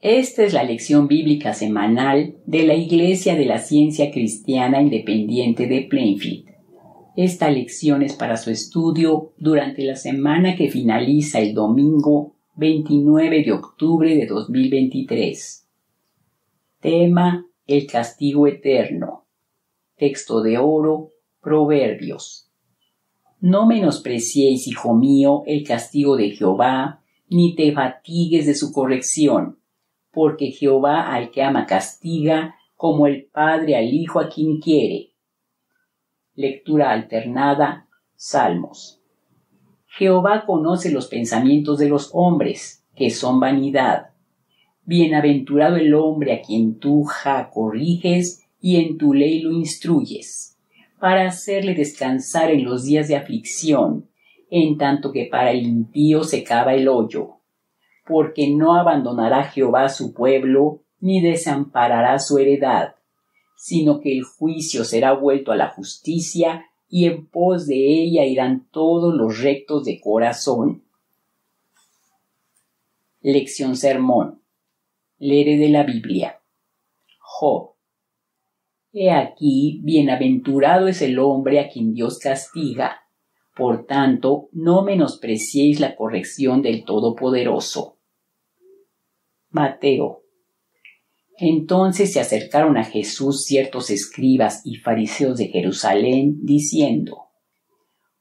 Esta es la lección bíblica semanal de la Iglesia de la Ciencia Cristiana Independiente de Plainfield. Esta lección es para su estudio durante la semana que finaliza el domingo 29 de octubre de 2023. Tema El castigo eterno. Texto de oro, Proverbios. No menospreciéis, hijo mío, el castigo de Jehová, ni te fatigues de su corrección porque Jehová al que ama castiga, como el Padre al Hijo a quien quiere. Lectura alternada, Salmos. Jehová conoce los pensamientos de los hombres, que son vanidad. Bienaventurado el hombre a quien tú, ja, corriges y en tu ley lo instruyes, para hacerle descansar en los días de aflicción, en tanto que para el impío se cava el hoyo porque no abandonará Jehová su pueblo, ni desamparará su heredad, sino que el juicio será vuelto a la justicia, y en pos de ella irán todos los rectos de corazón. Lección Sermón. Lere de la Biblia. Job. He aquí, bienaventurado es el hombre a quien Dios castiga. Por tanto, no menospreciéis la corrección del Todopoderoso. Mateo. Entonces se acercaron a Jesús ciertos escribas y fariseos de Jerusalén, diciendo,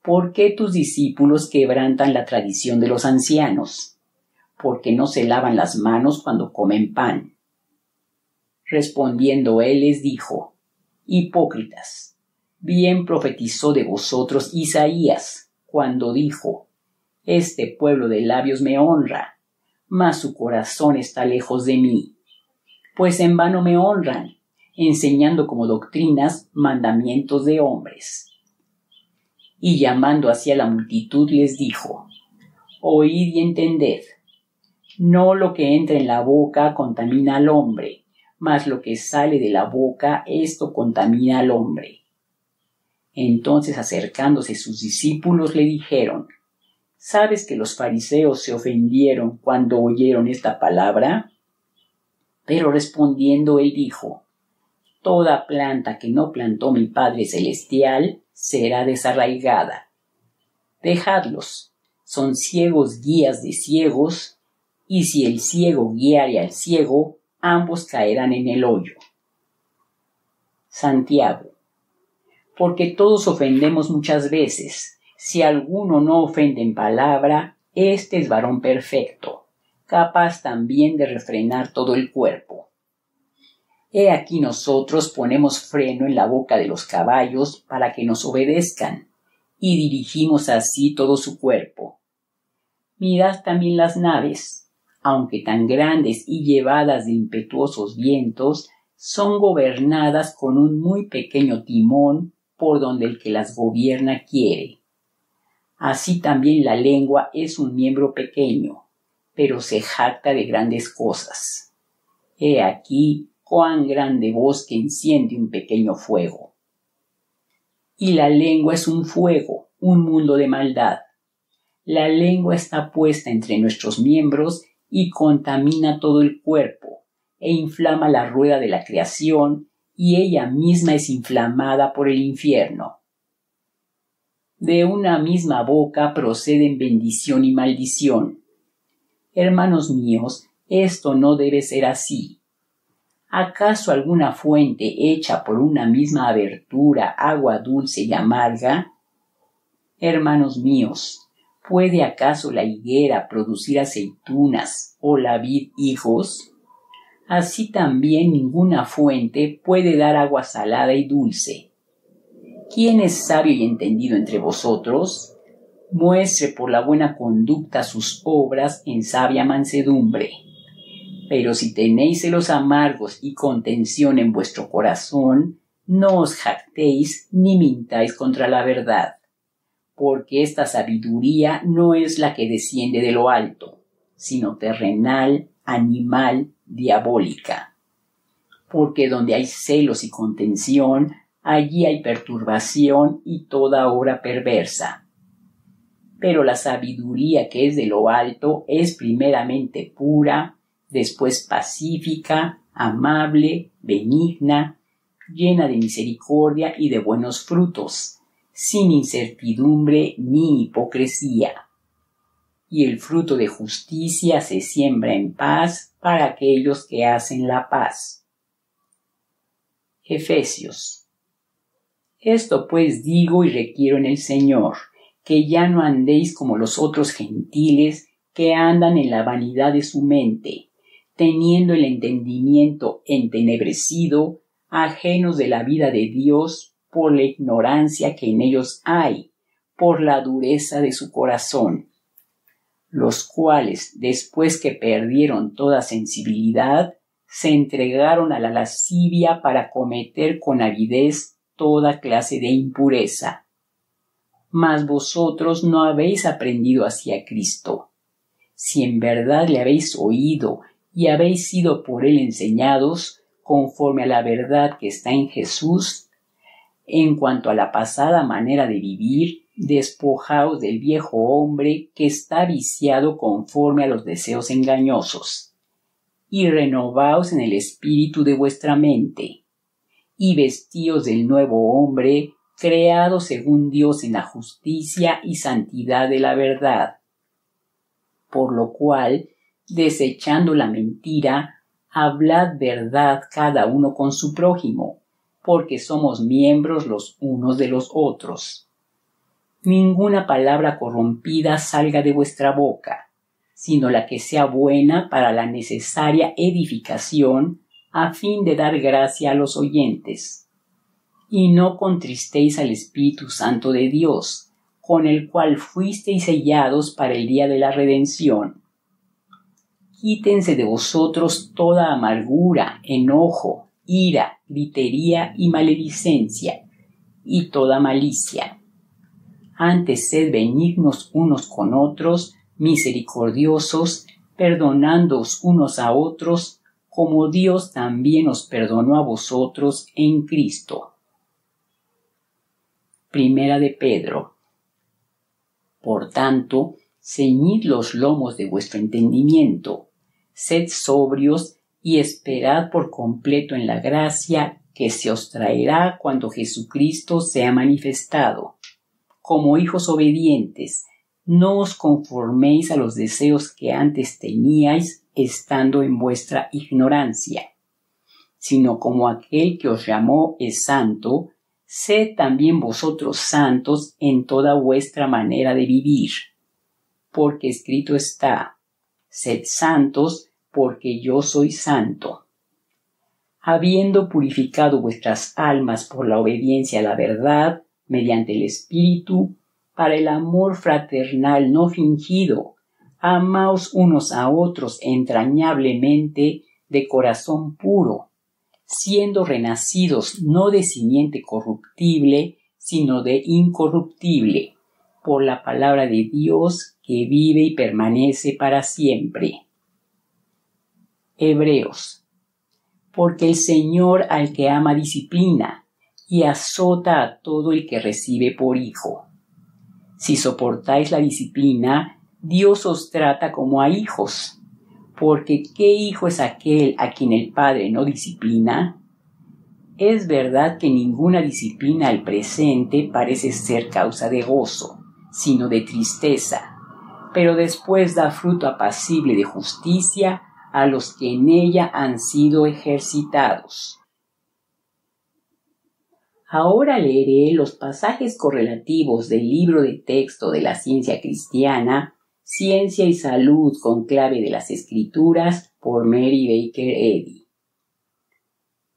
¿Por qué tus discípulos quebrantan la tradición de los ancianos? Porque no se lavan las manos cuando comen pan. Respondiendo él les dijo, Hipócritas, bien profetizó de vosotros Isaías, cuando dijo, Este pueblo de labios me honra, mas su corazón está lejos de mí. Pues en vano me honran, enseñando como doctrinas mandamientos de hombres. Y llamando hacia la multitud les dijo, Oíd y entended. No lo que entra en la boca contamina al hombre, mas lo que sale de la boca, esto contamina al hombre. Entonces acercándose sus discípulos le dijeron, ¿Sabes que los fariseos se ofendieron cuando oyeron esta palabra? Pero respondiendo él dijo, Toda planta que no plantó mi Padre Celestial será desarraigada. Dejadlos, son ciegos guías de ciegos, y si el ciego guiare al ciego, ambos caerán en el hoyo. Santiago. Porque todos ofendemos muchas veces, si alguno no ofende en palabra, éste es varón perfecto, capaz también de refrenar todo el cuerpo. He aquí nosotros ponemos freno en la boca de los caballos para que nos obedezcan, y dirigimos así todo su cuerpo. Mirad también las naves, aunque tan grandes y llevadas de impetuosos vientos, son gobernadas con un muy pequeño timón por donde el que las gobierna quiere. Así también la lengua es un miembro pequeño, pero se jacta de grandes cosas. He aquí cuán grande bosque enciende un pequeño fuego. Y la lengua es un fuego, un mundo de maldad. La lengua está puesta entre nuestros miembros y contamina todo el cuerpo, e inflama la rueda de la creación, y ella misma es inflamada por el infierno. De una misma boca proceden bendición y maldición. Hermanos míos, esto no debe ser así. ¿Acaso alguna fuente hecha por una misma abertura, agua dulce y amarga? Hermanos míos, ¿puede acaso la higuera producir aceitunas o la vid hijos? Así también ninguna fuente puede dar agua salada y dulce. ¿Quién es sabio y entendido entre vosotros? Muestre por la buena conducta sus obras en sabia mansedumbre. Pero si tenéis celos amargos y contención en vuestro corazón, no os jactéis ni mintáis contra la verdad, porque esta sabiduría no es la que desciende de lo alto, sino terrenal, animal, diabólica. Porque donde hay celos y contención, allí hay perturbación y toda obra perversa. Pero la sabiduría que es de lo alto es primeramente pura, después pacífica, amable, benigna, llena de misericordia y de buenos frutos, sin incertidumbre ni hipocresía. Y el fruto de justicia se siembra en paz para aquellos que hacen la paz. Efesios. Esto pues digo y requiero en el Señor, que ya no andéis como los otros gentiles que andan en la vanidad de su mente, teniendo el entendimiento entenebrecido, ajenos de la vida de Dios por la ignorancia que en ellos hay, por la dureza de su corazón, los cuales, después que perdieron toda sensibilidad, se entregaron a la lascivia para cometer con avidez toda clase de impureza. Mas vosotros no habéis aprendido hacia Cristo. Si en verdad le habéis oído y habéis sido por él enseñados, conforme a la verdad que está en Jesús, en cuanto a la pasada manera de vivir, despojaos del viejo hombre que está viciado conforme a los deseos engañosos, y renovaos en el espíritu de vuestra mente, y vestíos del nuevo hombre, creado según Dios en la justicia y santidad de la verdad. Por lo cual, desechando la mentira, hablad verdad cada uno con su prójimo, porque somos miembros los unos de los otros. Ninguna palabra corrompida salga de vuestra boca, sino la que sea buena para la necesaria edificación, a fin de dar gracia a los oyentes. Y no contristéis al Espíritu Santo de Dios, con el cual fuisteis sellados para el día de la redención quítense de vosotros toda amargura, enojo, ira, gritería y maledicencia, y toda malicia. Antes sed benignos unos con otros, misericordiosos, perdonándoos unos a otros, como Dios también os perdonó a vosotros en Cristo. Primera de Pedro. Por tanto, ceñid los lomos de vuestro entendimiento, sed sobrios y esperad por completo en la gracia que se os traerá cuando Jesucristo sea manifestado. Como hijos obedientes, no os conforméis a los deseos que antes teníais estando en vuestra ignorancia, sino como aquel que os llamó es santo, sed también vosotros santos en toda vuestra manera de vivir. Porque escrito está, sed santos porque yo soy santo. Habiendo purificado vuestras almas por la obediencia a la verdad, mediante el Espíritu, para el amor fraternal no fingido, amaos unos a otros entrañablemente de corazón puro, siendo renacidos no de simiente corruptible, sino de incorruptible, por la palabra de Dios que vive y permanece para siempre. Hebreos. Porque el Señor al que ama disciplina y azota a todo el que recibe por hijo. Si soportáis la disciplina, Dios os trata como a hijos. Porque ¿qué hijo es aquel a quien el Padre no disciplina? Es verdad que ninguna disciplina al presente parece ser causa de gozo, sino de tristeza, pero después da fruto apacible de justicia a los que en ella han sido ejercitados. Ahora leeré los pasajes correlativos del libro de texto de la ciencia cristiana, Ciencia y Salud con clave de las Escrituras por Mary Baker Eddy.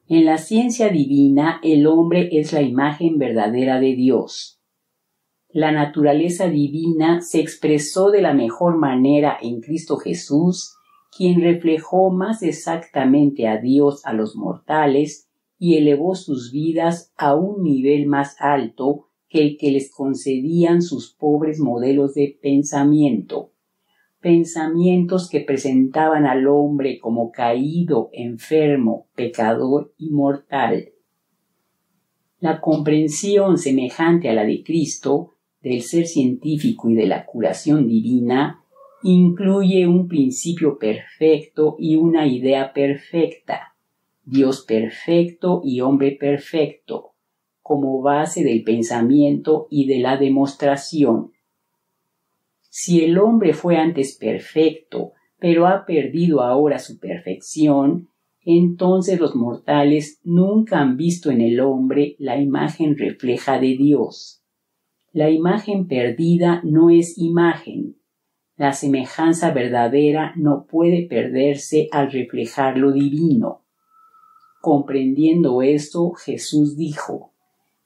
En la ciencia divina el hombre es la imagen verdadera de Dios. La naturaleza divina se expresó de la mejor manera en Cristo Jesús quien reflejó más exactamente a Dios a los mortales y elevó sus vidas a un nivel más alto que el que les concedían sus pobres modelos de pensamiento, pensamientos que presentaban al hombre como caído, enfermo, pecador y mortal. La comprensión semejante a la de Cristo del ser científico y de la curación divina incluye un principio perfecto y una idea perfecta, Dios perfecto y hombre perfecto, como base del pensamiento y de la demostración. Si el hombre fue antes perfecto, pero ha perdido ahora su perfección, entonces los mortales nunca han visto en el hombre la imagen refleja de Dios. La imagen perdida no es imagen. La semejanza verdadera no puede perderse al reflejar lo divino. Comprendiendo esto, Jesús dijo,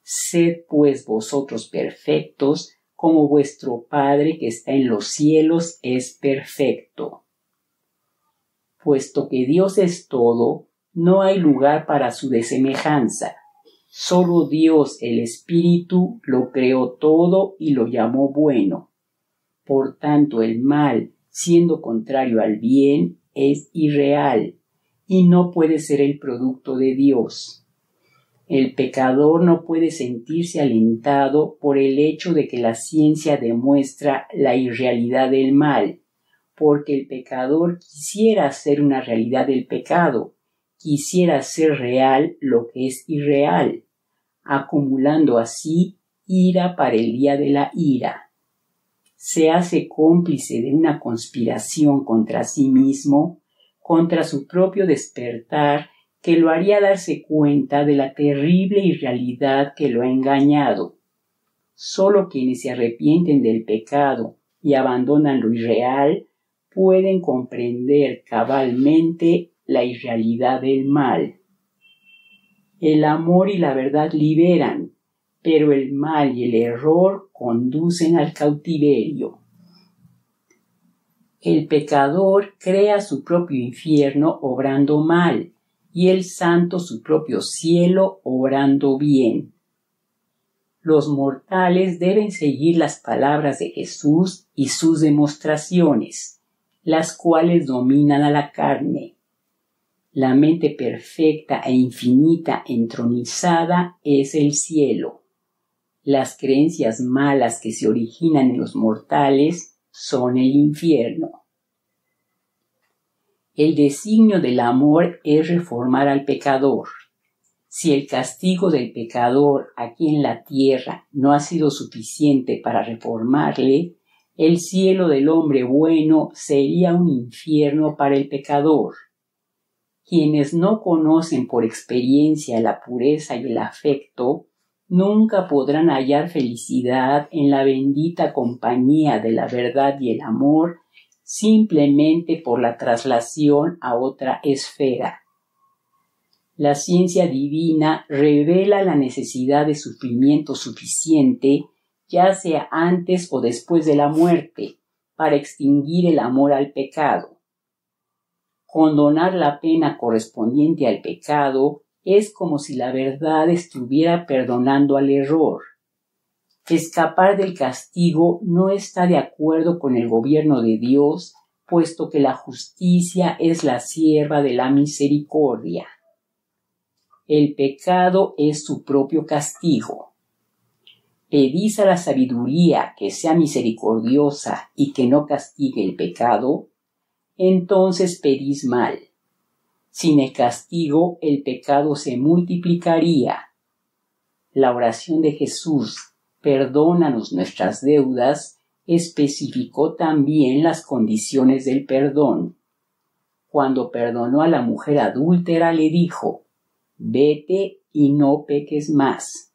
Sed pues vosotros perfectos, como vuestro Padre que está en los cielos es perfecto puesto que Dios es todo, no hay lugar para su desemejanza. Solo Dios el Espíritu lo creó todo y lo llamó bueno. Por tanto, el mal, siendo contrario al bien, es irreal y no puede ser el producto de Dios. El pecador no puede sentirse alentado por el hecho de que la ciencia demuestra la irrealidad del mal, porque el pecador quisiera hacer una realidad del pecado, quisiera hacer real lo que es irreal, acumulando así ira para el día de la ira. Se hace cómplice de una conspiración contra sí mismo, contra su propio despertar, que lo haría darse cuenta de la terrible irrealidad que lo ha engañado. Solo quienes se arrepienten del pecado y abandonan lo irreal pueden comprender cabalmente la irrealidad del mal. El amor y la verdad liberan, pero el mal y el error conducen al cautiverio. El pecador crea su propio infierno obrando mal, y el santo su propio cielo obrando bien. Los mortales deben seguir las palabras de Jesús y sus demostraciones las cuales dominan a la carne. La mente perfecta e infinita entronizada es el cielo. Las creencias malas que se originan en los mortales son el infierno. El designio del amor es reformar al pecador. Si el castigo del pecador aquí en la tierra no ha sido suficiente para reformarle, el cielo del hombre bueno sería un infierno para el pecador. Quienes no conocen por experiencia la pureza y el afecto, nunca podrán hallar felicidad en la bendita compañía de la verdad y el amor simplemente por la traslación a otra esfera. La ciencia divina revela la necesidad de sufrimiento suficiente ya sea antes o después de la muerte, para extinguir el amor al pecado. Condonar la pena correspondiente al pecado es como si la verdad estuviera perdonando al error. Escapar del castigo no está de acuerdo con el gobierno de Dios, puesto que la justicia es la sierva de la misericordia. El pecado es su propio castigo pedís a la sabiduría que sea misericordiosa y que no castigue el pecado, entonces pedís mal. Sin el castigo el pecado se multiplicaría. La oración de Jesús, perdónanos nuestras deudas, especificó también las condiciones del perdón. Cuando perdonó a la mujer adúltera le dijo, vete y no peques más.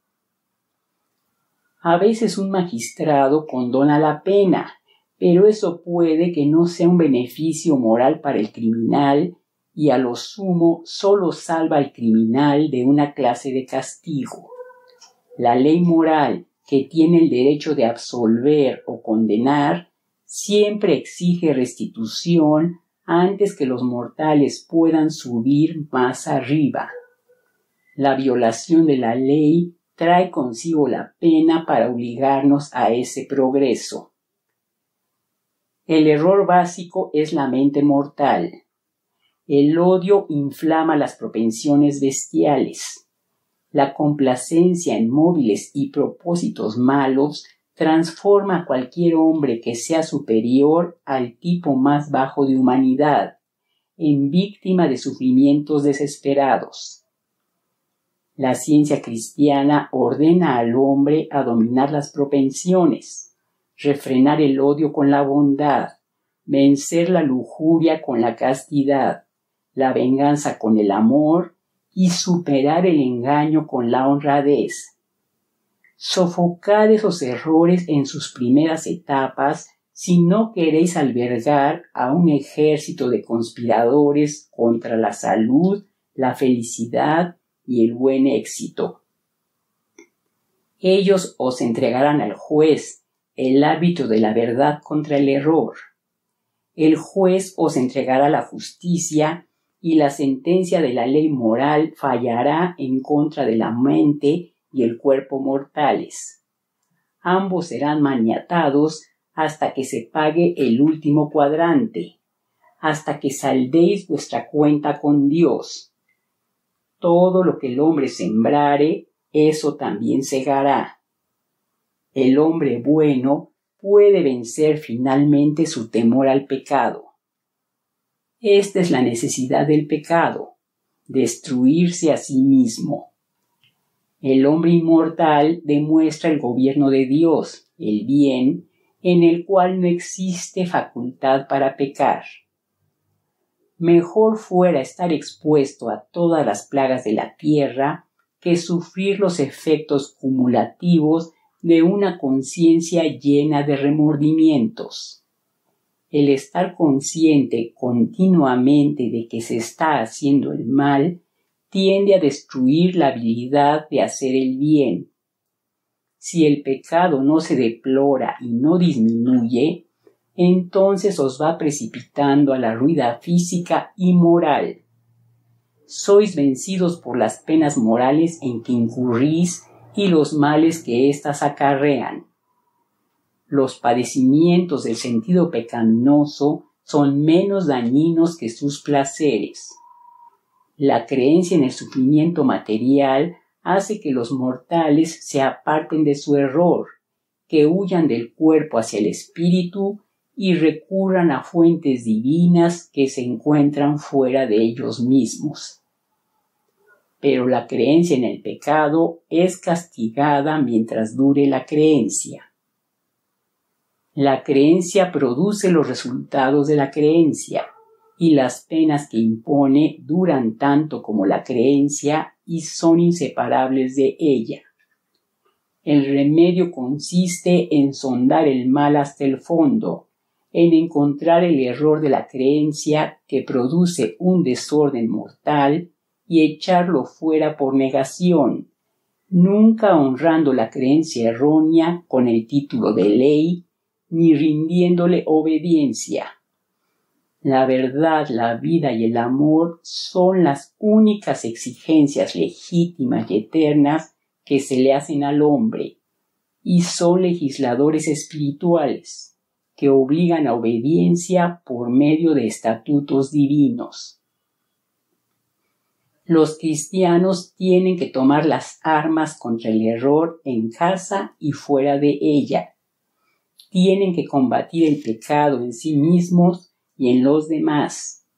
A veces un magistrado condona la pena, pero eso puede que no sea un beneficio moral para el criminal y a lo sumo solo salva al criminal de una clase de castigo. La ley moral, que tiene el derecho de absolver o condenar, siempre exige restitución antes que los mortales puedan subir más arriba. La violación de la ley trae consigo la pena para obligarnos a ese progreso. El error básico es la mente mortal. El odio inflama las propensiones bestiales. La complacencia en móviles y propósitos malos transforma a cualquier hombre que sea superior al tipo más bajo de humanidad en víctima de sufrimientos desesperados. La ciencia cristiana ordena al hombre a dominar las propensiones, refrenar el odio con la bondad, vencer la lujuria con la castidad, la venganza con el amor y superar el engaño con la honradez. Sofocad esos errores en sus primeras etapas si no queréis albergar a un ejército de conspiradores contra la salud, la felicidad y el buen éxito. Ellos os entregarán al juez el hábito de la verdad contra el error. El juez os entregará la justicia y la sentencia de la ley moral fallará en contra de la mente y el cuerpo mortales. Ambos serán maniatados hasta que se pague el último cuadrante, hasta que saldéis vuestra cuenta con Dios. Todo lo que el hombre sembrare, eso también segará. El hombre bueno puede vencer finalmente su temor al pecado esta es la necesidad del pecado, destruirse a sí mismo. El hombre inmortal demuestra el gobierno de Dios, el bien, en el cual no existe facultad para pecar. Mejor fuera estar expuesto a todas las plagas de la tierra que sufrir los efectos cumulativos de una conciencia llena de remordimientos el estar consciente continuamente de que se está haciendo el mal tiende a destruir la habilidad de hacer el bien. Si el pecado no se deplora y no disminuye, entonces os va precipitando a la ruida física y moral. Sois vencidos por las penas morales en que incurrís y los males que éstas acarrean los padecimientos del sentido pecaminoso son menos dañinos que sus placeres. La creencia en el sufrimiento material hace que los mortales se aparten de su error, que huyan del cuerpo hacia el espíritu y recurran a fuentes divinas que se encuentran fuera de ellos mismos. Pero la creencia en el pecado es castigada mientras dure la creencia. La creencia produce los resultados de la creencia, y las penas que impone duran tanto como la creencia y son inseparables de ella. El remedio consiste en sondar el mal hasta el fondo, en encontrar el error de la creencia que produce un desorden mortal y echarlo fuera por negación, nunca honrando la creencia errónea con el título de ley ni rindiéndole obediencia. La verdad, la vida y el amor son las únicas exigencias legítimas y eternas que se le hacen al hombre, y son legisladores espirituales, que obligan a obediencia por medio de estatutos divinos. Los cristianos tienen que tomar las armas contra el error en casa y fuera de ella, tienen que combatir el pecado en sí mismos y en los demás,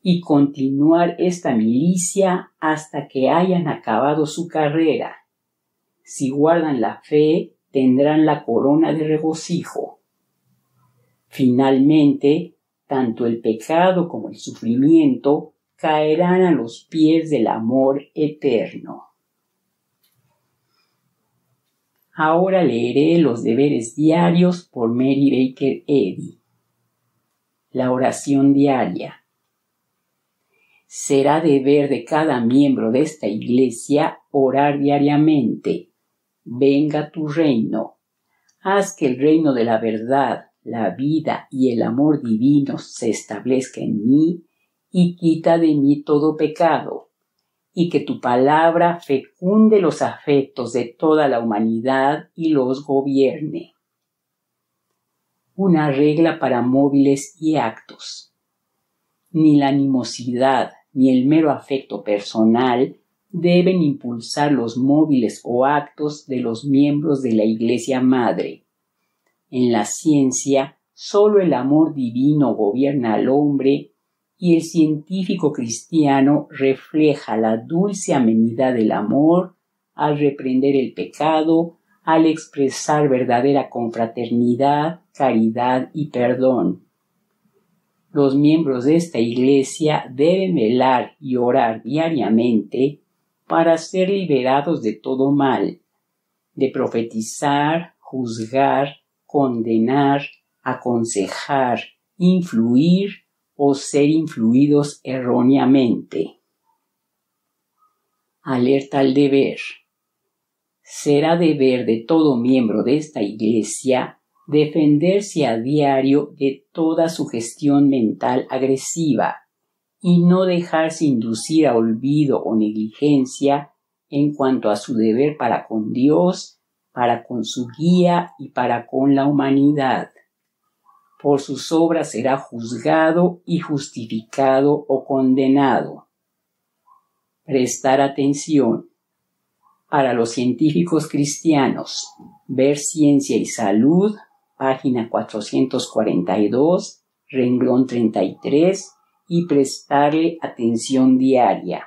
y continuar esta milicia hasta que hayan acabado su carrera. Si guardan la fe, tendrán la corona de regocijo. Finalmente, tanto el pecado como el sufrimiento caerán a los pies del amor eterno. Ahora leeré los deberes diarios por Mary Baker Eddy. La oración diaria. Será deber de cada miembro de esta iglesia orar diariamente. Venga tu reino. Haz que el reino de la verdad, la vida y el amor divino se establezca en mí y quita de mí todo pecado y que tu palabra fecunde los afectos de toda la humanidad y los gobierne. Una regla para móviles y actos. Ni la animosidad ni el mero afecto personal deben impulsar los móviles o actos de los miembros de la Iglesia Madre. En la ciencia, solo el amor divino gobierna al hombre y el científico cristiano refleja la dulce amenidad del amor al reprender el pecado, al expresar verdadera confraternidad, caridad y perdón. Los miembros de esta Iglesia deben velar y orar diariamente para ser liberados de todo mal, de profetizar, juzgar, condenar, aconsejar, influir o ser influidos erróneamente. Alerta al deber. Será deber de todo miembro de esta Iglesia defenderse a diario de toda sugestión mental agresiva y no dejarse inducir a olvido o negligencia en cuanto a su deber para con Dios, para con su guía y para con la humanidad por sus obras será juzgado y justificado o condenado. Prestar atención. Para los científicos cristianos, ver Ciencia y Salud, página 442, renglón 33, y prestarle atención diaria.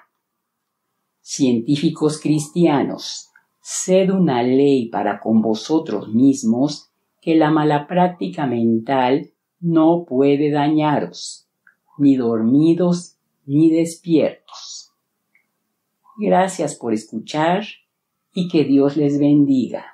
Científicos cristianos, sed una ley para con vosotros mismos que la mala práctica mental no puede dañaros, ni dormidos ni despiertos. Gracias por escuchar y que Dios les bendiga.